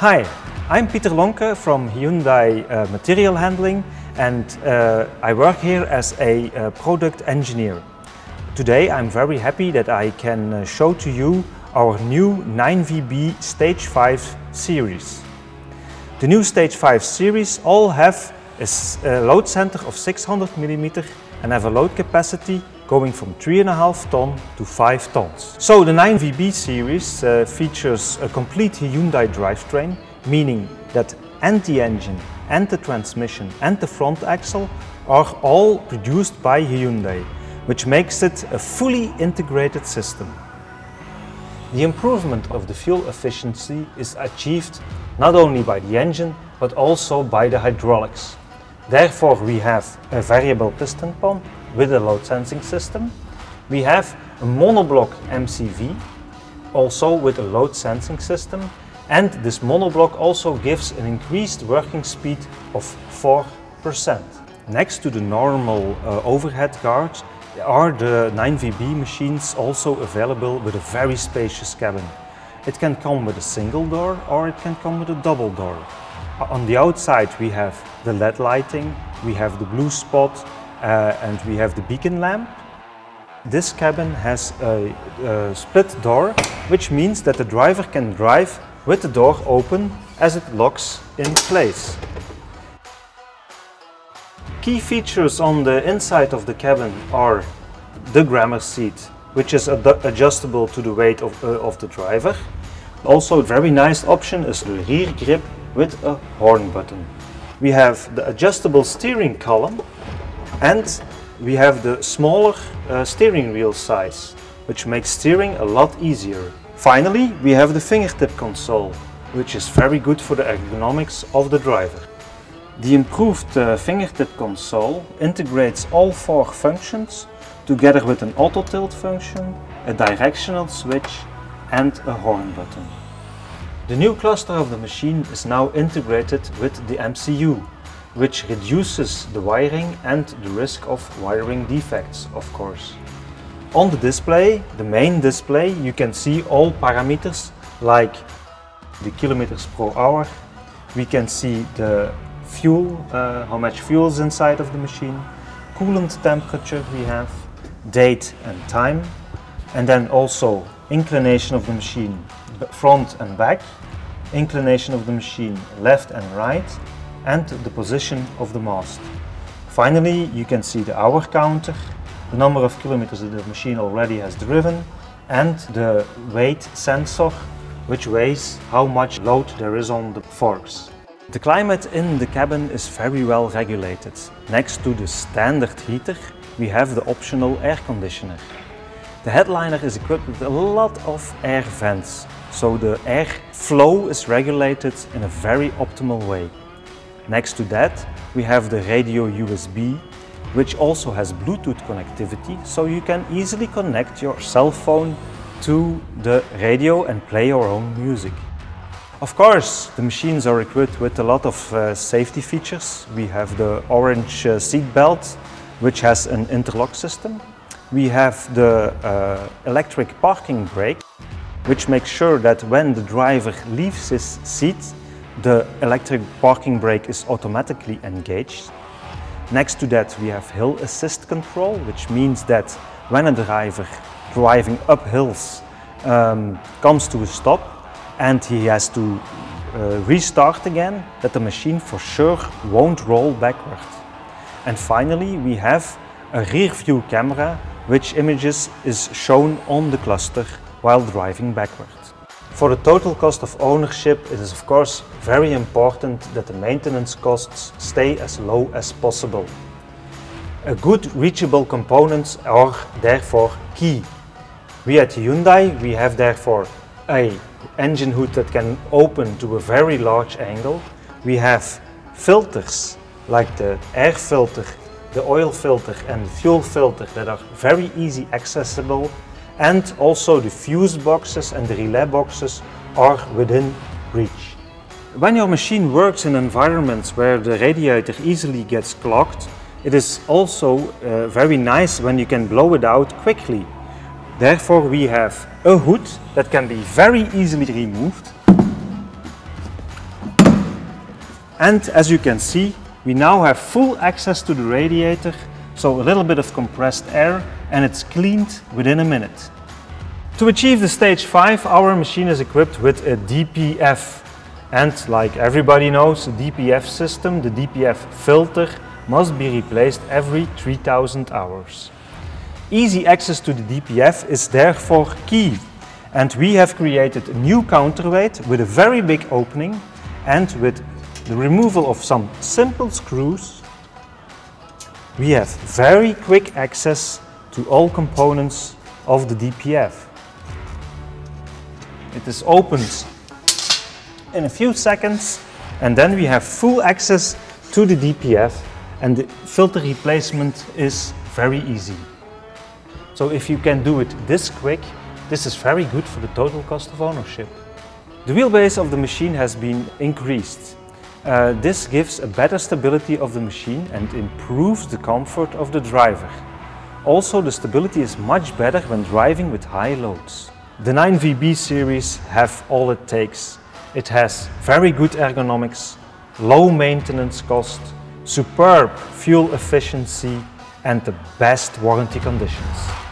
Hi, I'm Peter Lonke from Hyundai uh, Material Handling and uh, I work here as a uh, product engineer. Today I'm very happy that I can uh, show to you our new 9VB Stage 5 series. The new Stage 5 series all have a uh, load center of 600 mm and have a load capacity going from 3.5 ton to 5 tons. So the 9VB series uh, features a complete Hyundai drivetrain, meaning that and the engine and the transmission and the front axle are all produced by Hyundai, which makes it a fully integrated system. The improvement of the fuel efficiency is achieved not only by the engine but also by the hydraulics. Therefore we have a variable piston pump with a load sensing system. We have a monoblock MCV, also with a load sensing system. And this monoblock also gives an increased working speed of 4%. Next to the normal uh, overhead guards are the 9VB machines also available with a very spacious cabin. It can come with a single door or it can come with a double door. On the outside we have the LED lighting, we have the blue spot, and we have the beacon lamp. This cabin has a, a split door, which means that the driver can drive with the door open as it locks in place. Key features on the inside of the cabin are the Grammer seat, which is ad adjustable to the weight of, uh, of the driver. Also a very nice option is the rear grip with a horn button. We have the adjustable steering column and we have the smaller uh, steering wheel size, which makes steering a lot easier. Finally, we have the fingertip console, which is very good for the ergonomics of the driver. The improved uh, fingertip console integrates all four functions together with an auto tilt function, a directional switch and a horn button. The new cluster of the machine is now integrated with the MCU, which reduces the wiring and the risk of wiring defects, of course. On the display, the main display, you can see all parameters like the kilometers per hour. We can see the fuel, uh, how much fuel is inside of the machine, coolant temperature we have, date and time, and then also inclination of the machine front and back, inclination of the machine left and right, and the position of the mast. Finally, you can see the hour counter, the number of kilometers that the machine already has driven, and the weight sensor, which weighs how much load there is on the forks. The climate in the cabin is very well regulated. Next to the standard heater, we have the optional air conditioner. The headliner is equipped with a lot of air vents, so the air flow is regulated in a very optimal way. Next to that, we have the radio USB, which also has Bluetooth connectivity, so you can easily connect your cell phone to the radio and play your own music. Of course, the machines are equipped with a lot of uh, safety features. We have the orange uh, seat belt, which has an interlock system. We have the uh, electric parking brake, which makes sure that when the driver leaves his seat, the electric parking brake is automatically engaged. Next to that we have hill assist control, which means that when a driver driving up hills um, comes to a stop and he has to uh, restart again, that the machine for sure won't roll backward. And finally we have a rear view camera which images is shown on the cluster while driving backward. For the total cost of ownership, it is of course very important that the maintenance costs stay as low as possible. A good reachable components are therefore key. We at Hyundai, we have therefore a engine hood that can open to a very large angle. We have filters like the air filter, the oil filter and the fuel filter that are very easy accessible and also the fuse boxes and the relay boxes are within reach. When your machine works in environments where the radiator easily gets clogged, it is also uh, very nice when you can blow it out quickly. Therefore we have a hood that can be very easily removed And as you can see, we now have full access to the radiator, so a little bit of compressed air and it's cleaned within a minute. To achieve the stage 5, our machine is equipped with a DPF. And like everybody knows, the DPF system, the DPF filter, must be replaced every 3000 hours. Easy access to the DPF is therefore key. And we have created a new counterweight with a very big opening and with the removal of some simple screws, we have very quick access to all components of the DPF. It is opened in a few seconds and then we have full access to the DPF and the filter replacement is very easy. So if you can do it this quick, this is very good for the total cost of ownership. The wheelbase of the machine has been increased. Uh, this gives a better stability of the machine and improves the comfort of the driver. Also the stability is much better when driving with high loads. The 9VB series have all it takes. It has very good ergonomics, low maintenance cost, superb fuel efficiency and the best warranty conditions.